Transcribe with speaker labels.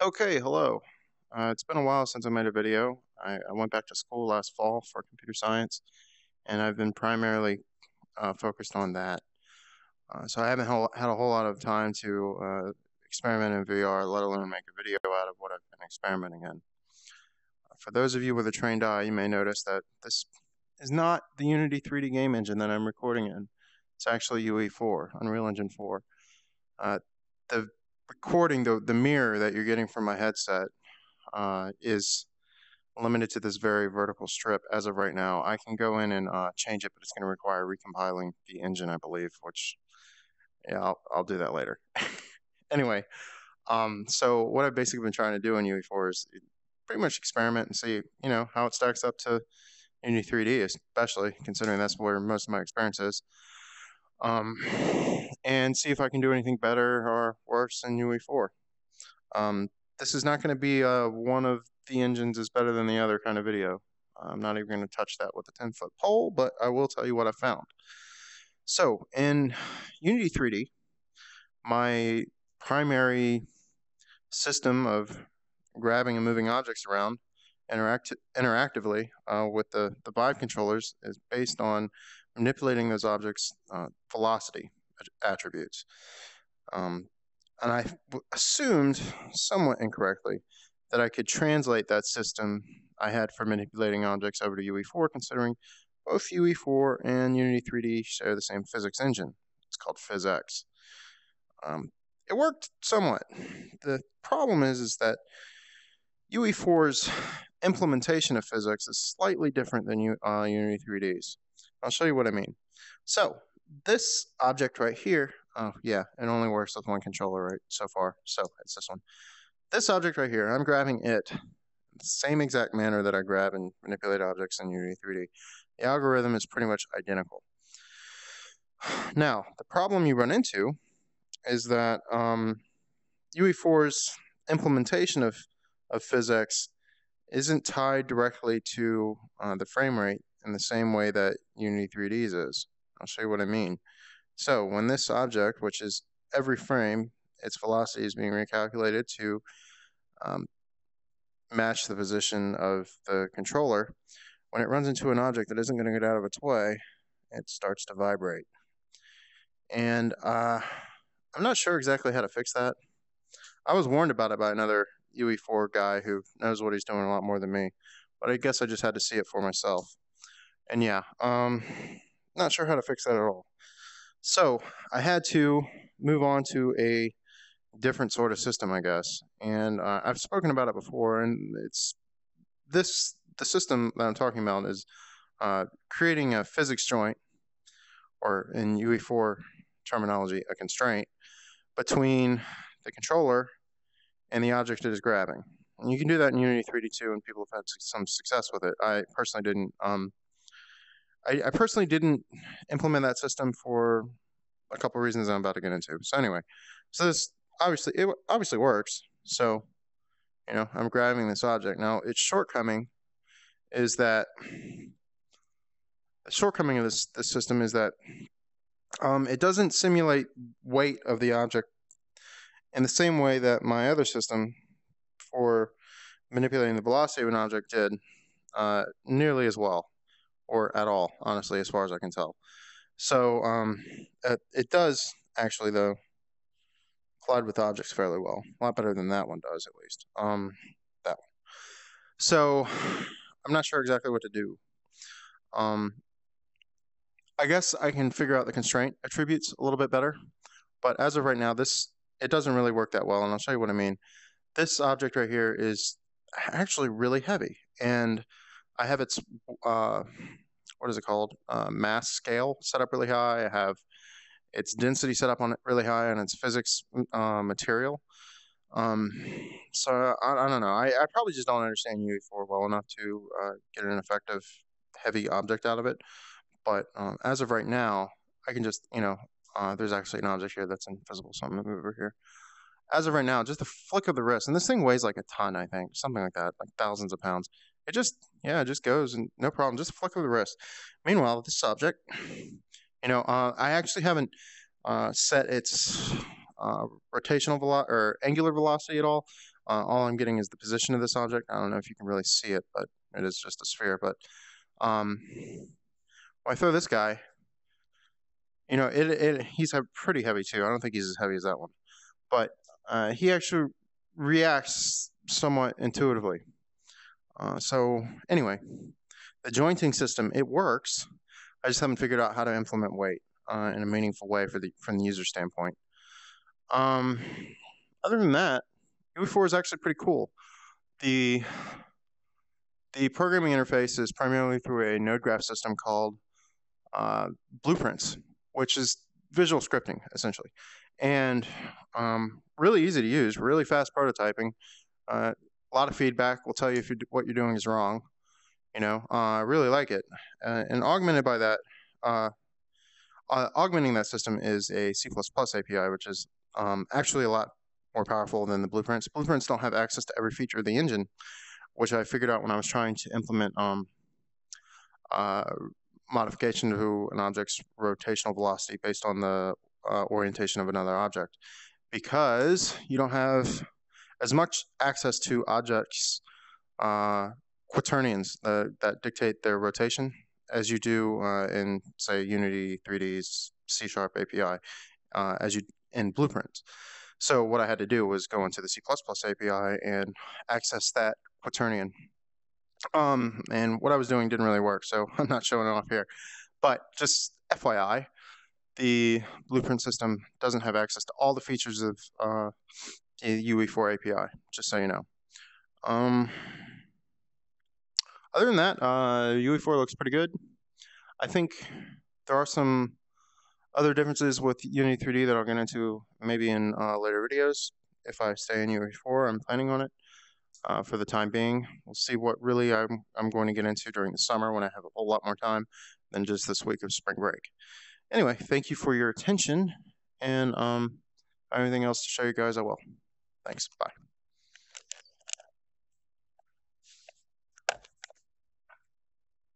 Speaker 1: Okay, hello. Uh, it's been a while since I made a video. I, I, went back to school last fall for computer science, and I've been primarily uh, focused on that. Uh, so I haven't had a whole lot of time to uh, experiment in VR, let alone make a video out of what I've been experimenting in. Uh, for those of you with a trained eye, you may notice that this is not the Unity 3D game engine that I'm recording in. It's actually UE4, Unreal Engine 4. Uh, the recording, the, the mirror that you're getting from my headset uh, is limited to this very vertical strip as of right now. I can go in and uh, change it, but it's going to require recompiling the engine, I believe, which, yeah, I'll, I'll do that later. anyway, um, so what I've basically been trying to do in UE4 is pretty much experiment and see, you know, how it stacks up to Unity 3D, especially considering that's where most of my experience is um, and see if I can do anything better or worse in UE4. Um, this is not going to be uh, one of the engines is better than the other kind of video. I'm not even going to touch that with a 10 foot pole, but I will tell you what I found. So in Unity 3D, my primary system of grabbing and moving objects around interact interactively uh, with the, the Vive controllers is based on manipulating those objects' uh, velocity attributes. Um, and I assumed, somewhat incorrectly, that I could translate that system I had for manipulating objects over to UE4, considering both UE4 and Unity 3D share the same physics engine. It's called PhysX. Um, it worked somewhat. The problem is, is that UE4's implementation of physics is slightly different than uh, Unity 3D's. I'll show you what I mean. So this object right here, oh yeah, it only works with one controller right so far. So it's this one. This object right here, I'm grabbing it the same exact manner that I grab and manipulate objects in Unity 3D. The algorithm is pretty much identical. Now, the problem you run into is that um, UE4's implementation of, of PhysX isn't tied directly to uh, the frame rate in the same way that Unity 3Ds is. I'll show you what I mean. So when this object, which is every frame, its velocity is being recalculated to um, match the position of the controller, when it runs into an object that isn't going to get out of its way, it starts to vibrate. And uh, I'm not sure exactly how to fix that. I was warned about it by another UE4 guy who knows what he's doing a lot more than me, but I guess I just had to see it for myself. And yeah, um, not sure how to fix that at all. So I had to move on to a different sort of system, I guess. And uh, I've spoken about it before, and it's this the system that I'm talking about is uh, creating a physics joint, or in UE4 terminology, a constraint between the controller and the object it is grabbing. And you can do that in Unity 3D too, and people have had some success with it. I personally didn't. Um, I, I personally didn't implement that system for a couple of reasons I'm about to get into. So anyway, so this obviously it obviously works. So you know I'm grabbing this object now. Its shortcoming is that the shortcoming of this this system is that um, it doesn't simulate weight of the object in the same way that my other system for manipulating the velocity of an object did uh, nearly as well or at all, honestly, as far as I can tell. So um, it, it does actually, though, collide with objects fairly well. A lot better than that one does, at least. Um, that one. So I'm not sure exactly what to do. Um, I guess I can figure out the constraint attributes a little bit better. But as of right now, this it doesn't really work that well, and I'll show you what I mean. This object right here is actually really heavy, and I have its uh, what is it called uh, mass scale set up really high. I have its density set up on it really high, and its physics uh, material. Um, so I, I, don't know. I, I probably just don't understand UE4 well enough to uh, get an effective heavy object out of it. But um, as of right now, I can just you know uh, there's actually an object here that's invisible, so I'm gonna move over here. As of right now, just a flick of the wrist, and this thing weighs like a ton, I think, something like that, like thousands of pounds. It just, yeah, it just goes and no problem. Just flick of the wrist. Meanwhile, this subject, you know, uh, I actually haven't uh, set its uh, rotational velocity or angular velocity at all. Uh, all I'm getting is the position of this object. I don't know if you can really see it, but it is just a sphere. But um, when I throw this guy, you know, it, it he's pretty heavy too. I don't think he's as heavy as that one, but uh, he actually reacts somewhat intuitively. Uh, so anyway, the jointing system it works. I just haven't figured out how to implement weight uh, in a meaningful way for the from the user standpoint. Um, other than that, UE4 is actually pretty cool. The the programming interface is primarily through a node graph system called uh, Blueprints, which is visual scripting essentially, and um, really easy to use, really fast prototyping. Uh, a lot of feedback will tell you if you what you're doing is wrong. You know, uh, I really like it, uh, and augmented by that, uh, uh, augmenting that system is a C++ API, which is um, actually a lot more powerful than the blueprints. Blueprints don't have access to every feature of the engine, which I figured out when I was trying to implement um, uh, modification to an object's rotational velocity based on the orientation of another object. Because you don't have as much access to objects, uh, quaternions that, that dictate their rotation as you do uh, in, say, Unity 3D's C Sharp API, uh, as you in Blueprints. So what I had to do was go into the C++ API and access that quaternion. Um, and what I was doing didn't really work, so I'm not showing it off here. But just FYI, the Blueprint system doesn't have access to all the features of uh, UE4 API, just so you know. Um, other than that, uh, UE4 looks pretty good. I think there are some other differences with Unity 3D that I'll get into maybe in uh, later videos. If I stay in UE4, I'm planning on it uh, for the time being. We'll see what really I'm, I'm going to get into during the summer when I have a whole lot more time than just this week of spring break. Anyway, thank you for your attention, and um, anything else to show you guys, I will. Thanks. Bye.